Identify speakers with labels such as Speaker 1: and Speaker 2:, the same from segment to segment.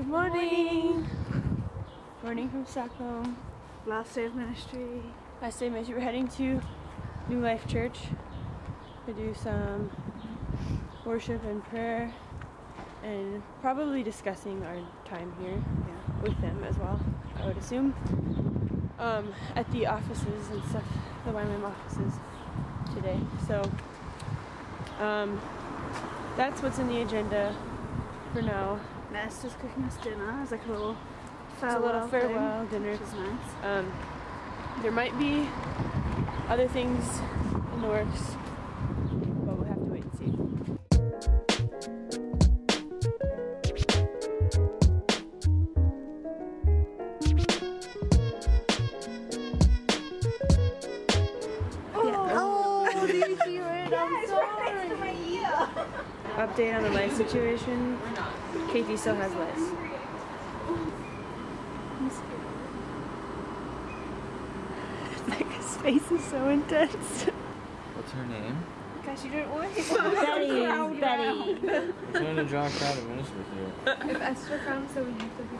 Speaker 1: Good morning. Morning from Stockholm.
Speaker 2: Last day of ministry.
Speaker 1: Last day of ministry. We're heading to New Life Church to do some worship and prayer and probably discussing our time here yeah, with them as well, I would assume. Um, at the offices and stuff, the YWAM offices today. So um, that's what's in the agenda for now.
Speaker 2: Esther is cooking us dinner as like a little
Speaker 1: It's
Speaker 2: farewell,
Speaker 1: a little farewell
Speaker 2: thing,
Speaker 1: dinner.
Speaker 2: which is nice.
Speaker 1: Um, there might be other things in the works, but we'll have to wait and see.
Speaker 2: Oh, did you hear it? I'm sorry.
Speaker 1: Update on the life situation. Katie still has lice. like his face is so intense.
Speaker 3: What's her name?
Speaker 2: Gosh, you don't want
Speaker 4: Betty, Betty.
Speaker 3: I'm trying to draw a crowd of ministers here.
Speaker 2: If Esther comes, so we have to be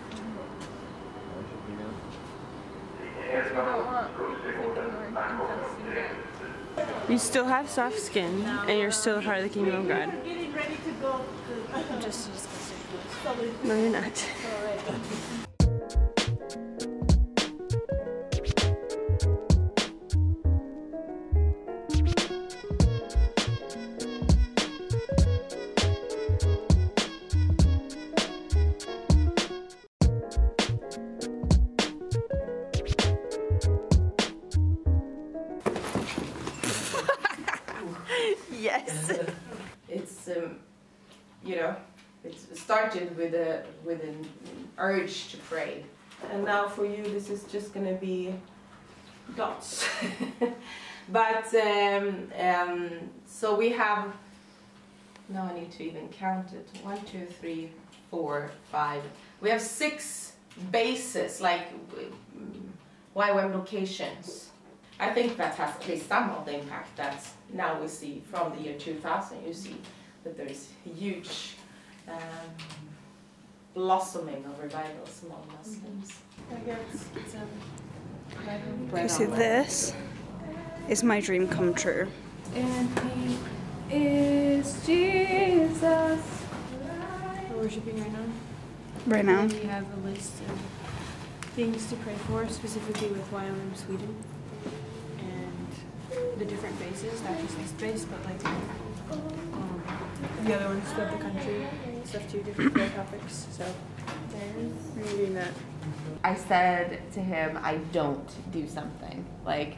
Speaker 1: You still have soft skin, and you're still a part of the kingdom of God.
Speaker 2: just disgusting.
Speaker 1: No, you're not.
Speaker 5: Started with a with an urge to pray. And now for you this is just gonna be dots. But um, um, so we have now I need to even count it. One two three four five. We have six bases like YWAM locations. I think that has at least some of the impact that now we see from the year 2000. You see that there is huge um, blossoming of revivals among Muslims.
Speaker 2: You see, this is my dream come true.
Speaker 1: And he is Jesus. We're worshiping right now.
Speaker 2: Right now.
Speaker 1: We have a list of things to pray for, specifically with YWAM Sweden. And the different bases, not just this base, but like um, the other ones throughout the country, stuff too, different prayer topics. So we're doing that.
Speaker 5: I said to him, I don't do something. Like,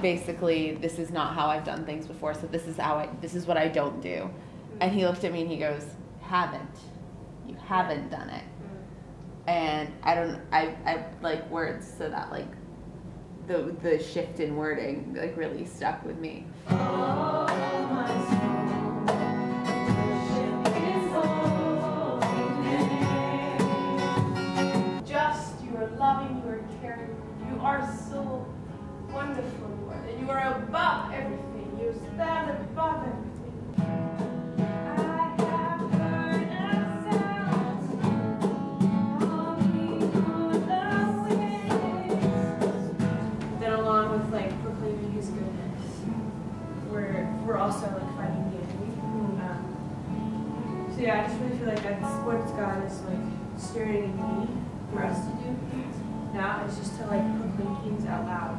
Speaker 5: basically, this is not how I've done things before, so this is how I, this is what I don't do. And he looked at me and he goes, haven't. You haven't done it. And I don't, I, I like words, so that like, the, the shift in wording like really stuck with me.
Speaker 6: Oh just, are so wonderful, Lord, and you are above everything. You stand above everything. I have heard a sound coming through the waves.
Speaker 1: Then along with like proclaiming his goodness, we're we're also like fighting the enemy. Um, so yeah, I just really feel like that's what God is like stirring in me for us to do now is just to like proclaim things out loud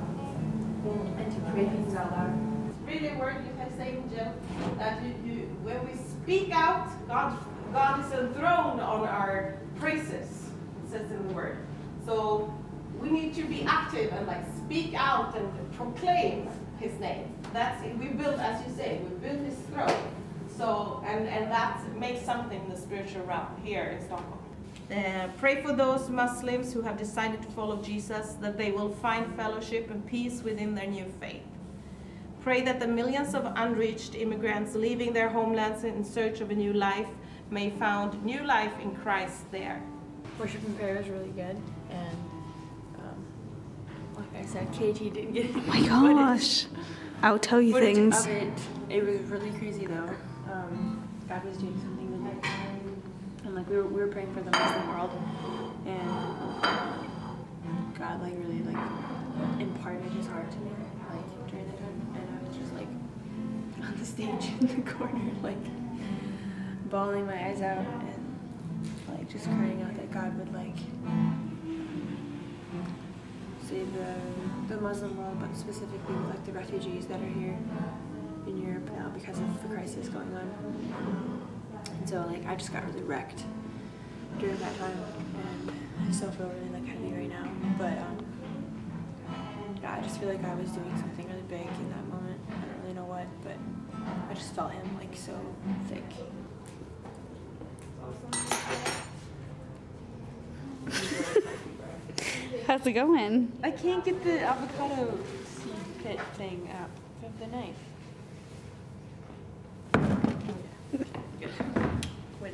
Speaker 1: and to pray things out loud.
Speaker 6: It's really word you can say, Jill, that you, you, when we speak out, God, God is enthroned on our praises, it says in the word. So we need to be active and like speak out and proclaim His name. That's it. We build, as you say, we build His throne. So and and that makes something the spiritual realm here in Stockholm. Uh, pray for those Muslims who have decided to follow Jesus that they will find fellowship and peace within their new faith. Pray that the millions of unreached immigrants leaving their homelands in search of a new life may found new life in Christ there.
Speaker 1: Worship and prayer is really good, and um, like I said, Katie didn't get
Speaker 2: Oh my gosh. I'll tell you
Speaker 1: footage
Speaker 2: things.
Speaker 1: of it. It was really crazy though. Um, God was doing something with it. And like we were we were praying for the Muslim world, and God like really like imparted His heart to me like during that time, and I was just like on the stage in the corner like bawling my eyes out and like just crying out that God would like save the the Muslim world, but specifically like the refugees that are here in Europe now because of the crisis going on. And so like I just got really wrecked during that time, and I still feel really like heavy right now. But um, yeah, I just feel like I was doing something really big in that moment. I don't really know what, but I just felt him like so thick.
Speaker 2: How's it going?
Speaker 1: I can't get the avocado seed pit thing out of the knife.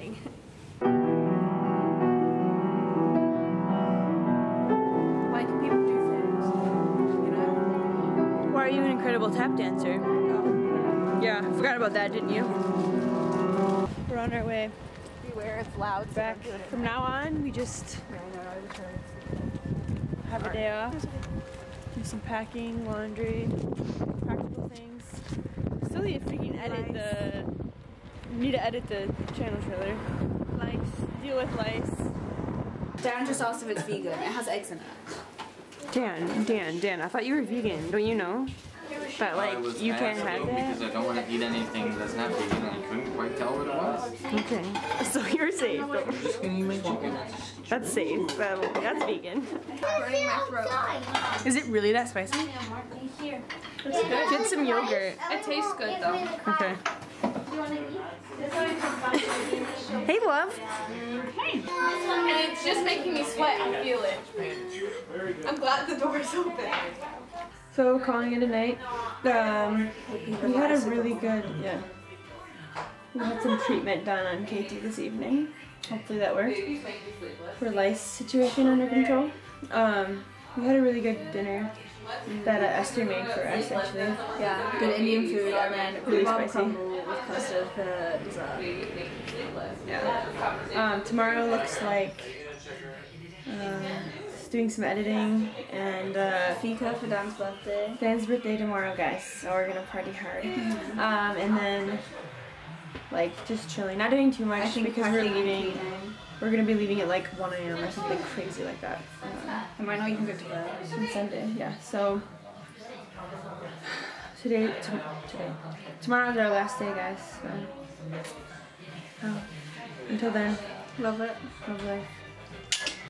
Speaker 1: Quitting. Why can people do things? You know? Why are you an incredible tap dancer? Oh. Yeah, I forgot about that, didn't you? We're on our way
Speaker 2: Beware, it's loud.
Speaker 1: back. From now on, we just have a day off, do some packing, laundry, practical things. Still need to freaking edit the. Need to edit the channel trailer. Lice. Deal with lice.
Speaker 2: Dan just asked if it's vegan. It has eggs in it.
Speaker 1: Dan, Dan, Dan. I thought you were vegan. Don't you know? But
Speaker 3: I
Speaker 1: like
Speaker 3: was
Speaker 1: you can't have
Speaker 3: to
Speaker 1: that.
Speaker 3: because I don't want to eat anything that's not vegan. and I couldn't quite tell what it was.
Speaker 1: Okay. So you're safe. though.
Speaker 3: I'm just gonna eat my chicken.
Speaker 1: That's safe. That- That's vegan. Is it really that spicy? Get some yogurt.
Speaker 2: It tastes good though.
Speaker 1: Okay. Hey, love. Hey.
Speaker 2: And it's just making me sweat. I feel it. I'm glad the door is open.
Speaker 1: So calling it a night. Um, we had a really good yeah. We had some treatment done on Katie this evening. Hopefully that worked. For lice situation under control. Um, we had a really good dinner that uh, Esther made for us actually.
Speaker 2: Yeah, good Indian food and then
Speaker 1: Really spicy.
Speaker 2: crumble with custard for dessert. Yeah.
Speaker 1: Um, tomorrow looks like um, doing some editing and uh,
Speaker 2: Fika for Dan's birthday.
Speaker 1: Dan's birthday tomorrow, guys. So we're gonna party hard. Um, and then like just chilling, not doing too much because we're leaving. We're gonna be leaving at like 1 a.m. or something crazy like that. Uh,
Speaker 2: And right now you can go to bed.
Speaker 1: on Sunday, yeah. So today, to, today, tomorrow's our last day, guys. So, oh, until then,
Speaker 2: Love it.
Speaker 1: love life.